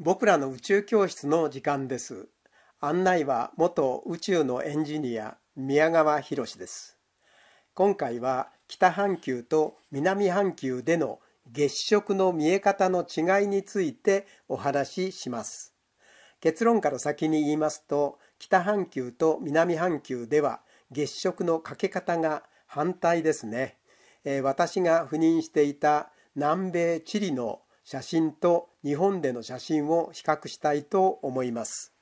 僕らの宇宙教室の時間です。案内は元宇宙のエンジニア宮川博です。今回は北半球と南半球での月食の見え方の違いについてお話しします。結論から先に言いますと北半球と南半球では月食のかけ方が反対ですね。えー、私が赴任していた南米チリの写真と日本での写真を比較したいと思います。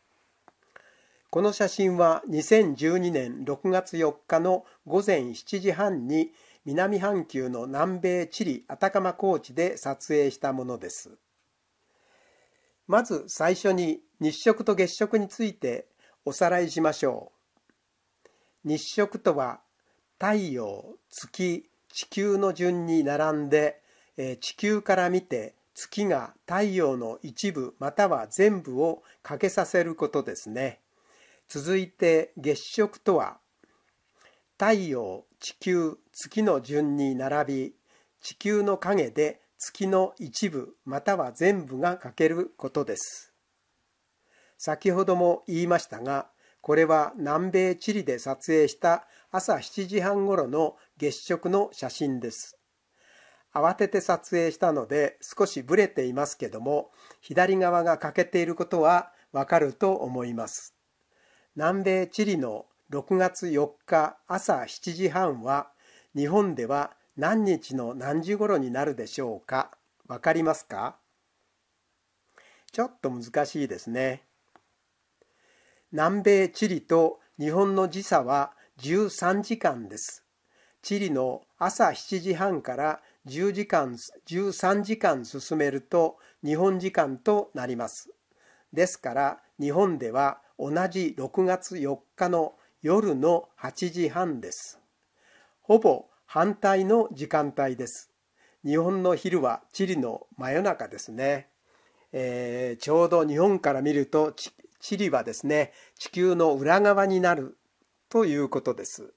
この写真は2012年6月4日の午前7時半に南半球の南米チリアタカマ高地で撮影したものです。まず最初に日食と月食についておさらいしましょう。日食とは太陽、月、地球の順に並んで地球から見て月が太陽の一部または全部を欠けさせることですね。続いて月食とは太陽、地球、月の順に並び地球の影で月の一部または全部が欠けることです。先ほども言いましたがこれは南米チリで撮影した朝7時半ごろの月食の写真です。慌てて撮影したので少しブレていますけども左側が欠けていることはわかると思います。南米チリの6月4日朝7時半は日本では何日の何時頃になるでしょうか？わかりますか？ちょっと難しいですね。南米チリと日本の時差は13時間です。チリの朝7時半から10時間13時間進めると日本時間となります。ですから日本では同じ6月4日の夜の8時半です。ほぼ反対の時間帯です。日本の昼はチリの真夜中ですね、えー、ちょうど日本から見るとチリはですね地球の裏側になるということです、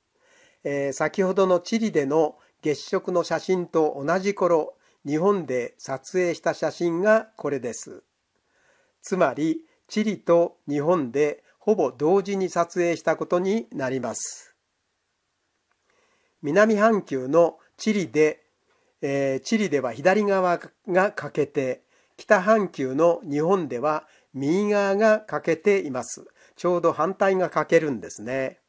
えー、先ほどのチリでの月食の写真と同じ頃日本で撮影した写真がこれです。つまりチリと日本でほぼ同時に撮影したことになります。南半球のチリで、えー、チリでは左側が欠けて北半球の日本では右側が欠けています。ちょうど反対が欠けるんですね。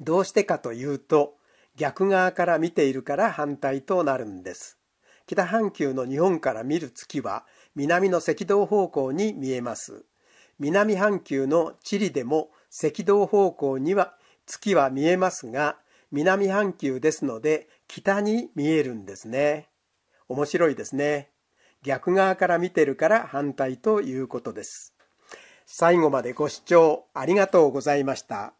どうしてかというと逆側から見ているから反対となるんです。北半球の日本から見る月は南の赤道方向に見えます。南半球のチリでも赤道方向には月は見えますが、南半球ですので北に見えるんですね。面白いですね。逆側から見てるから反対ということです。最後までご視聴ありがとうございました。